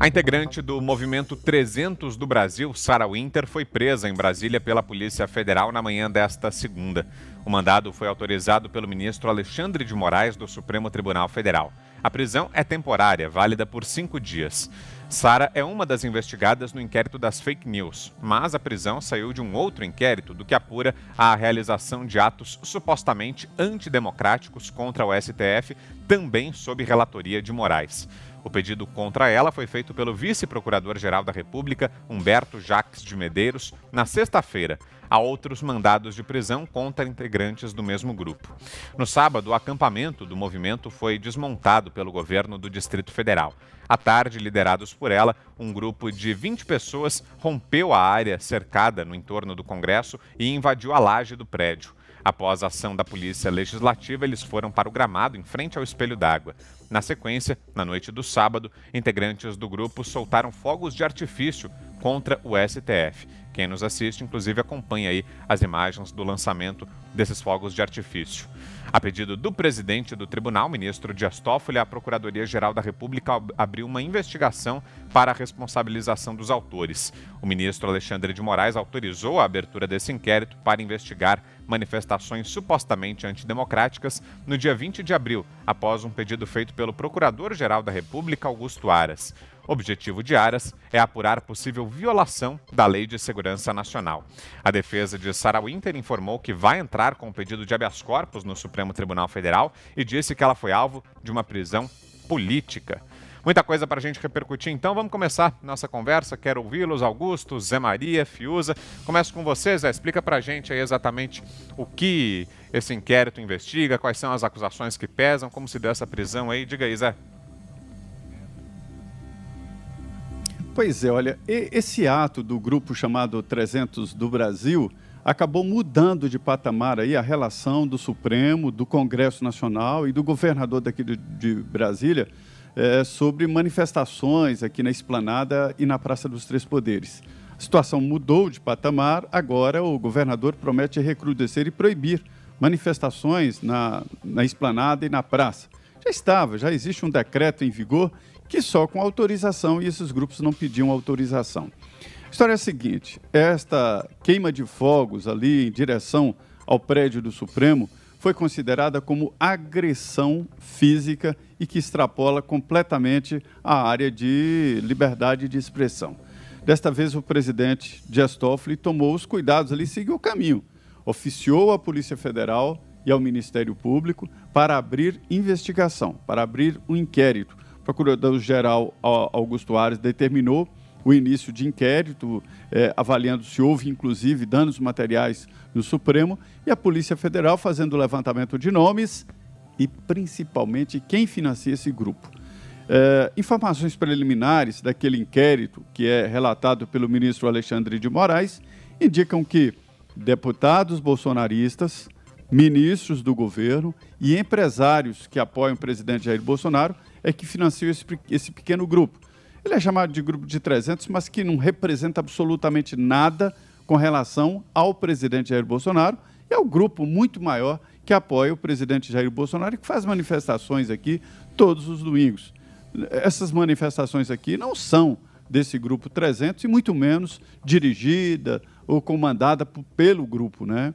A integrante do Movimento 300 do Brasil, Sara Winter, foi presa em Brasília pela Polícia Federal na manhã desta segunda. O mandado foi autorizado pelo ministro Alexandre de Moraes do Supremo Tribunal Federal. A prisão é temporária, válida por cinco dias. Sara é uma das investigadas no inquérito das fake news, mas a prisão saiu de um outro inquérito do que apura a realização de atos supostamente antidemocráticos contra o STF, também sob relatoria de Moraes. O pedido contra ela foi feito pelo vice-procurador-geral da República, Humberto Jacques de Medeiros, na sexta-feira. Há outros mandados de prisão contra integrantes do mesmo grupo. No sábado, o acampamento do movimento foi desmontado pelo governo do Distrito Federal. À tarde, liderados por ela, um grupo de 20 pessoas rompeu a área cercada no entorno do Congresso e invadiu a laje do prédio. Após a ação da Polícia Legislativa, eles foram para o gramado em frente ao espelho d'água. Na sequência, na noite do sábado, integrantes do grupo soltaram fogos de artifício contra o STF. Quem nos assiste, inclusive, acompanha aí as imagens do lançamento desses fogos de artifício. A pedido do presidente do tribunal, ministro Dias Toffoli, a Procuradoria-Geral da República abriu uma investigação para a responsabilização dos autores. O ministro Alexandre de Moraes autorizou a abertura desse inquérito para investigar manifestações supostamente antidemocráticas no dia 20 de abril, após um pedido feito pelo Procurador-Geral da República, Augusto Aras. Objetivo de Aras é apurar possível violação da Lei de Segurança Nacional. A defesa de Sarah Winter informou que vai entrar com o pedido de habeas corpus no Supremo Tribunal Federal e disse que ela foi alvo de uma prisão política. Muita coisa para a gente repercutir, então vamos começar nossa conversa. Quero ouvi-los, Augusto, Zé Maria, Fiuza. Começo com vocês, Zé. Explica para a gente aí exatamente o que esse inquérito investiga, quais são as acusações que pesam, como se deu essa prisão aí. Diga aí, Zé. Pois é, olha, esse ato do grupo chamado 300 do Brasil acabou mudando de patamar aí a relação do Supremo, do Congresso Nacional e do governador daqui de, Brasília é, sobre manifestações aqui na Esplanada e na Praça dos Três Poderes. A situação mudou de patamar, agora o governador promete recrudescer e proibir manifestações na, na Esplanada e na Praça. Já estava, já existe um decreto em vigor que só com autorização, e esses grupos não pediam autorização. A história é a seguinte: esta queima de fogos ali em direção ao prédio do Supremo foi considerada como agressão física e que extrapola completamente a área de liberdade de expressão. Desta vez, o presidente Dias Toffoli tomou os cuidados ali seguiu o caminho. Oficiou à Polícia Federal e ao Ministério Público para abrir investigação, para abrir um inquérito Procurador-Geral Augusto Ares determinou o início de inquérito, é, avaliando se houve, inclusive, danos materiais no Supremo, e a Polícia Federal fazendo o levantamento de nomes e, principalmente, quem financia esse grupo. É, informações preliminares daquele inquérito, que é relatado pelo ministro Alexandre de Moraes, indicam que deputados bolsonaristas, ministros do governo e empresários que apoiam o presidente Jair Bolsonaro é que financiou esse, esse pequeno grupo. Ele é chamado de grupo de 300, mas que não representa absolutamente nada com relação ao presidente Jair Bolsonaro e ao grupo muito maior que apoia o presidente Jair Bolsonaro e que faz manifestações aqui todos os domingos. Essas manifestações aqui não são desse grupo 300 e muito menos dirigida ou comandada pelo grupo, né?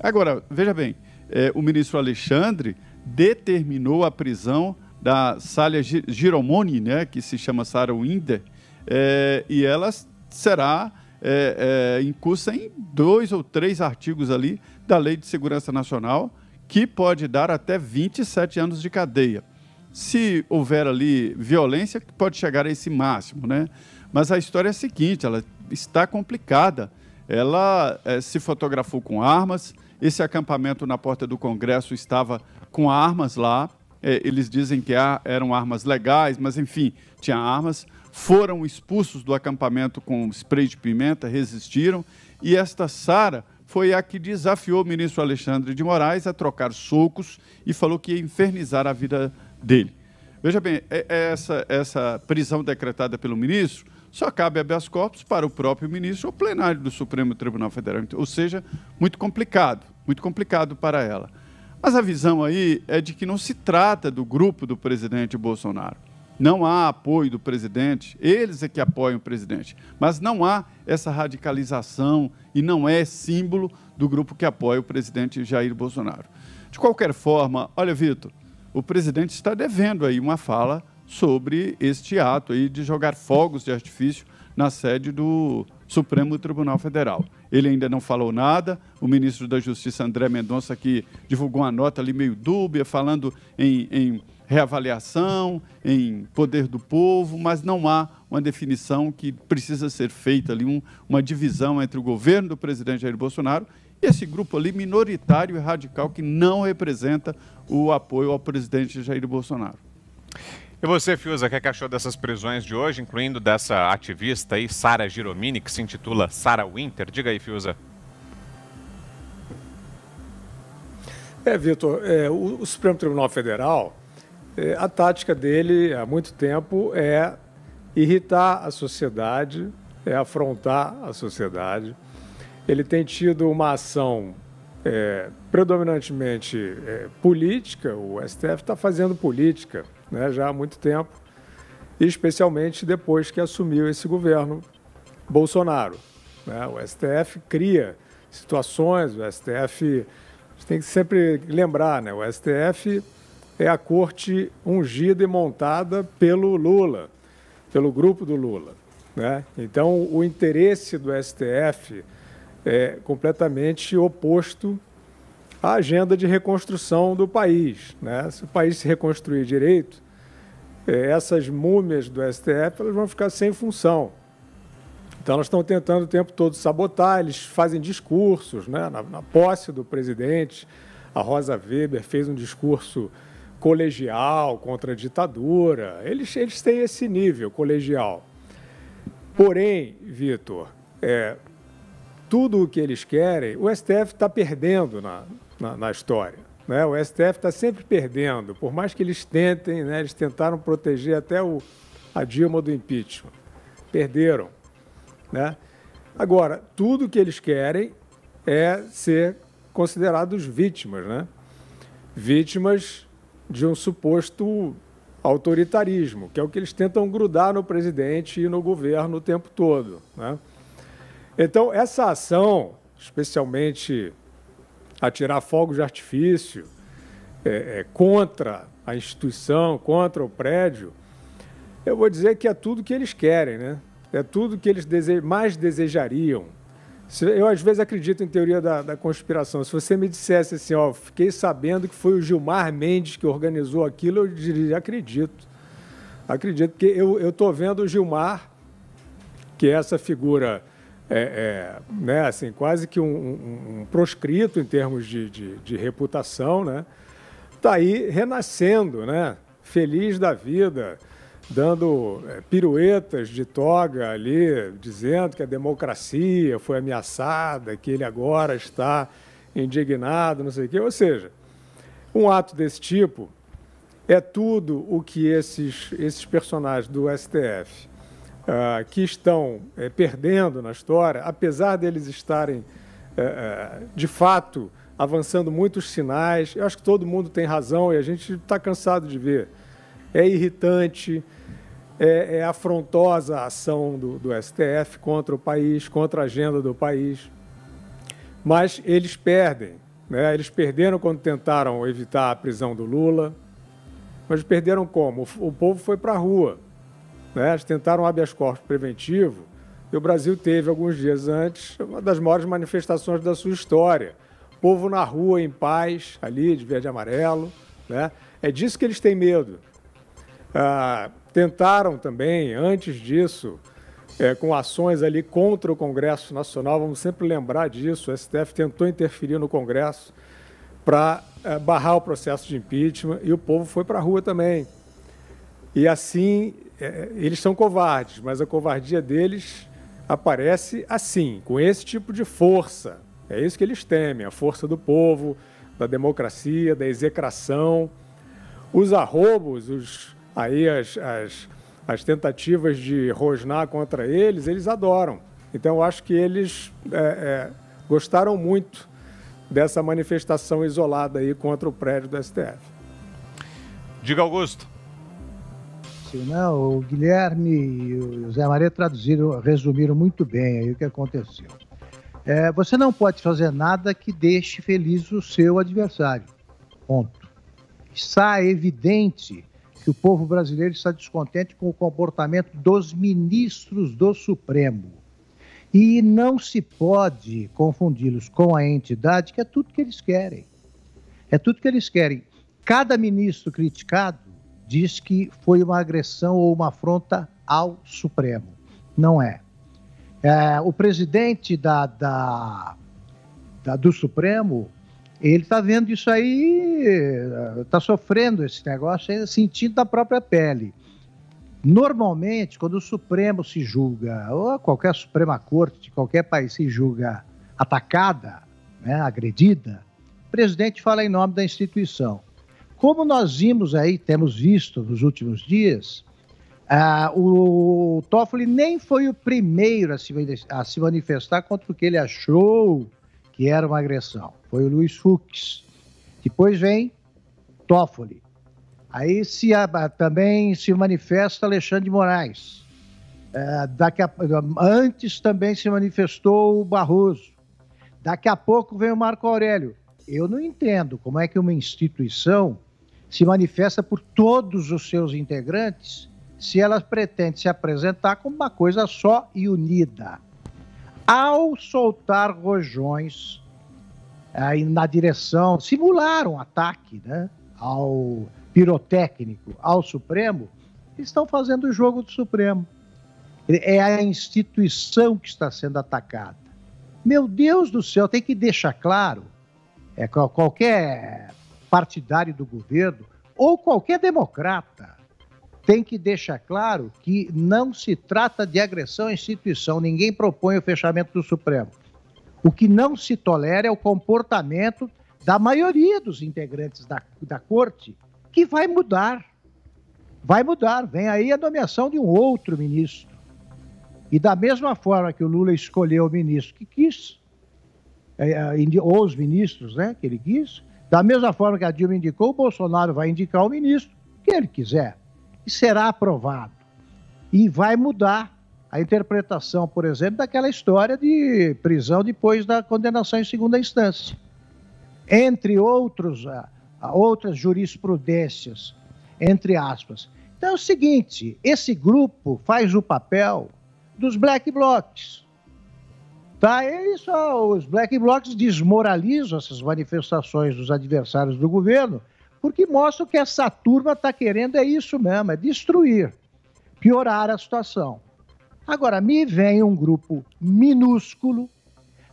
Agora, veja bem, é, o ministro Alexandre determinou a prisão da Sália Giromoni, né, que se chama Sarah Winder, é, e ela será é, é, incursa em dois ou três artigos ali da Lei de Segurança Nacional, que pode dar até 27 anos de cadeia. Se houver ali violência, pode chegar a esse máximo, né? Mas a história é a seguinte, ela está complicada. Ela é, se fotografou com armas, esse acampamento na porta do Congresso estava com armas lá, é, eles dizem que eram armas legais, mas enfim, tinha armas. Foram expulsos do acampamento com spray de pimenta, resistiram. E esta Sara foi a que desafiou o ministro Alexandre de Moraes a trocar socos e falou que ia infernizar a vida dele. Veja bem, é, é essa, essa prisão decretada pelo ministro só cabe habeas corpus para o próprio ministro ou plenário do Supremo Tribunal Federal. Ou seja, muito complicado, muito complicado para ela. Mas a visão aí é de que não se trata do grupo do presidente Bolsonaro. não há apoio do presidente, eles é que apoiam o presidente, mas não há essa radicalização e não é símbolo do grupo que apoia o presidente Jair Bolsonaro. De qualquer forma, olha, Vitor, o presidente está devendo aí uma fala sobre este ato aí de jogar fogos de artifício na sede do Supremo Tribunal Federal. Ele ainda não falou nada. O ministro da Justiça, André Mendonça, que divulgou uma nota ali meio dúbia, falando em, em reavaliação, em poder do povo, mas não há uma definição que precisa ser feita ali, um, uma divisão entre o governo do presidente Jair Bolsonaro e esse grupo ali minoritário e radical que não representa o apoio ao presidente Jair Bolsonaro. E você, Fiuza, o que, é que achou dessas prisões de hoje, incluindo dessa ativista aí, Sara Giromini, que se intitula Sara Winter? Diga aí, Fiuza. É, Vitor, é, o, o, Supremo Tribunal Federal, é, a tática dele há muito tempo é irritar a sociedade, é afrontar a sociedade. Ele tem tido uma ação é, predominantemente é, política, o STF está fazendo política né, já há muito tempo, especialmente depois que assumiu esse governo Bolsonaro. Né? O STF cria situações, o STF tem que sempre lembrar, né? o STF é a corte ungida e montada pelo Lula, pelo grupo do Lula. Né? Então, o interesse do STF é completamente oposto à agenda de reconstrução do país. Né? Se o país se reconstruir direito, é, essas múmias do STF elas vão ficar sem função. Então, elas estão tentando o tempo todo sabotar, eles fazem discursos né? na, na posse do presidente. A Rosa Weber fez um discurso colegial contra a ditadura. Eles, eles têm esse nível colegial. Porém, Vitor, é, tudo o que eles querem, o STF está perdendo na, na, na história. Né? O STF está sempre perdendo, por mais que eles tentem, né? eles tentaram proteger até o, a Dilma do impeachment. Perderam. Né? Agora, tudo que eles querem é ser considerados vítimas, né? vítimas de um suposto autoritarismo, que é o que eles tentam grudar no presidente e no governo o tempo todo. Né? Então, essa ação, especialmente atirar fogos de artifício é, é, contra a instituição, contra o prédio, eu vou dizer que é tudo que eles querem, né? É tudo que eles dese mais desejariam. Eu, às vezes, acredito em teoria da, da, conspiração. Se você me dissesse assim, ó, fiquei sabendo que foi o Gilmar Mendes que organizou aquilo, eu diria, acredito. Acredito, porque eu estou vendo o Gilmar, que é essa figura é, é, né, assim, quase que um, um, um proscrito em termos de, de, de reputação, né? Está aí renascendo, né? Feliz da vida, dando é, piruetas de toga ali, dizendo que a democracia foi ameaçada, que ele agora está indignado, não sei o quê. Ou seja, um ato desse tipo é tudo o que esses, esses personagens do STF uh, que estão uh, perdendo na história, apesar deles estarem, uh, de fato, avançando muitos sinais. Eu acho que todo mundo tem razão e a gente está cansado de ver. É irritante, é, é afrontosa a ação do, do STF contra o país, contra a agenda do país. Mas eles perdem. Né? Eles perderam quando tentaram evitar a prisão do Lula. Mas perderam como? O, povo foi para a rua. Né? Eles tentaram habeas corpus preventivo e o Brasil teve, alguns dias antes, uma das maiores manifestações da sua história. Povo na rua, em paz, ali, de verde e amarelo. Né? É disso que eles têm medo. Ah, tentaram também, antes disso, é, com ações ali contra o Congresso Nacional, vamos sempre lembrar disso, o STF tentou interferir no Congresso para é, barrar o processo de impeachment e o povo foi para a rua também. E assim é, eles são covardes, mas a covardia deles aparece assim, com esse tipo de força. É isso que eles temem, a força do povo, da democracia, da execração. Os arrobos, os, aí as, as, as tentativas de rosnar contra eles, eles adoram. Então, eu acho que eles é, é, gostaram muito dessa manifestação isolada aí contra o prédio do STF. Diga, Augusto. né? O Guilherme e o Zé Maria traduziram, resumiram muito bem aí o que aconteceu. É, você não pode fazer nada que deixe feliz o seu adversário. Ponto. Está evidente que o povo brasileiro está descontente com o comportamento dos ministros do Supremo. E não se pode confundi-los com a entidade, que é tudo que eles querem. É tudo que eles querem. Cada ministro criticado diz que foi uma agressão ou uma afronta ao Supremo. Não é. é o presidente da, da, da do Supremo, ele está vendo isso aí, está sofrendo esse negócio, sentindo da própria pele. Normalmente, quando o Supremo se julga, ou qualquer Suprema Corte de qualquer país se julga atacada, né, agredida, o presidente fala em nome da instituição. Como nós vimos aí, temos visto nos últimos dias, ah, o Toffoli nem foi o primeiro a se, a se manifestar contra o que ele achou que era uma agressão. Foi o Luiz Fux. Depois vem Toffoli. Aí se, também se manifesta Alexandre de Moraes. É, daqui a, antes também se manifestou o Barroso. Daqui a pouco vem o Marco Aurélio. Eu não entendo como é que uma instituição se manifesta por todos os seus integrantes se ela pretende se apresentar como uma coisa só e unida. Ao soltar rojões aí na direção, simular um ataque né, ao pirotécnico ao Supremo, estão fazendo o jogo do Supremo. É a instituição que está sendo atacada. Meu Deus do céu, tem que deixar claro, é, qualquer partidário do governo ou qualquer democrata tem que deixar claro que não se trata de agressão à instituição. Ninguém propõe o fechamento do Supremo. O que não se tolera é o comportamento da maioria dos integrantes da, da corte que vai mudar. Vai mudar. Vem aí a nomeação de um outro ministro. E da mesma forma que o Lula escolheu o ministro que quis, é, é, ou os ministros né, que ele quis, da mesma forma que a Dilma indicou, o Bolsonaro vai indicar o ministro que ele quiser. E será aprovado. E vai mudar a interpretação, por exemplo, daquela história de prisão depois da condenação em segunda instância. Entre outros, outras jurisprudências, entre aspas. Então é o seguinte: esse grupo faz o papel dos black blocs. Tá? Eles só, os black blocs desmoralizam essas manifestações dos adversários do governo, porque mostram que essa turma está querendo é isso mesmo, é destruir, piorar a situação. Agora, me vem um grupo minúsculo,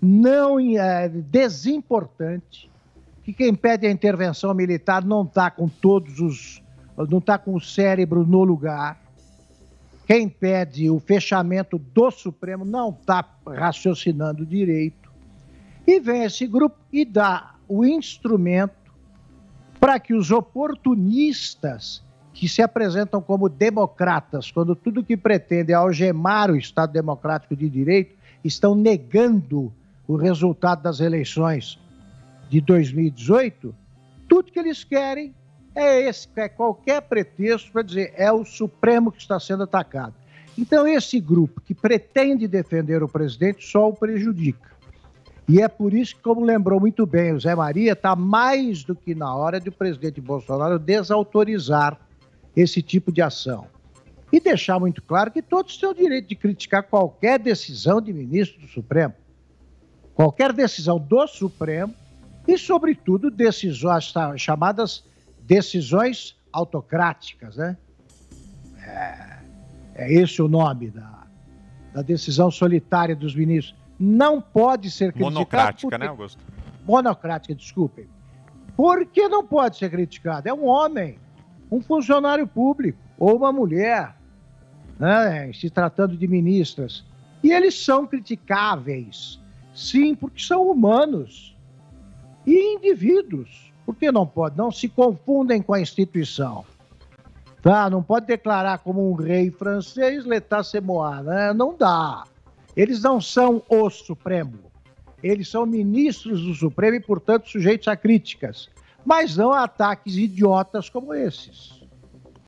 não é, desimportante, que quem pede a intervenção militar não está com todos os. não está com o cérebro no lugar. Quem pede o fechamento do Supremo não está raciocinando direito. E vem esse grupo e dá o instrumento para que os oportunistas que se apresentam como democratas, quando tudo que pretende é algemar o Estado Democrático de Direito, estão negando o resultado das eleições de 2018, tudo que eles querem é esse, é qualquer pretexto para dizer é o Supremo que está sendo atacado. Então, esse grupo que pretende defender o presidente só o prejudica. E é por isso que, como lembrou muito bem o Zé Maria, está mais do que na hora de o presidente Bolsonaro desautorizar esse tipo de ação. E deixar muito claro que todos têm o direito de criticar qualquer decisão de ministro do Supremo. Qualquer decisão do Supremo e, sobretudo, decisões chamadas decisões autocráticas, né? É, é esse o nome da, da decisão solitária dos ministros. Não pode ser criticada. Monocrática, porque... né, Augusto? Monocrática, desculpem. Por que não pode ser criticada? É um homem, um funcionário público ou uma mulher, né, se tratando de ministras. E eles são criticáveis, sim, porque são humanos e indivíduos. Por que não pode? Não se confundem com a instituição. Tá? Não pode declarar como um rei francês c'est moi, né? Não dá. Eles não são o Supremo. Eles são ministros do Supremo e, portanto, sujeitos a críticas. Mas não a ataques idiotas como esses.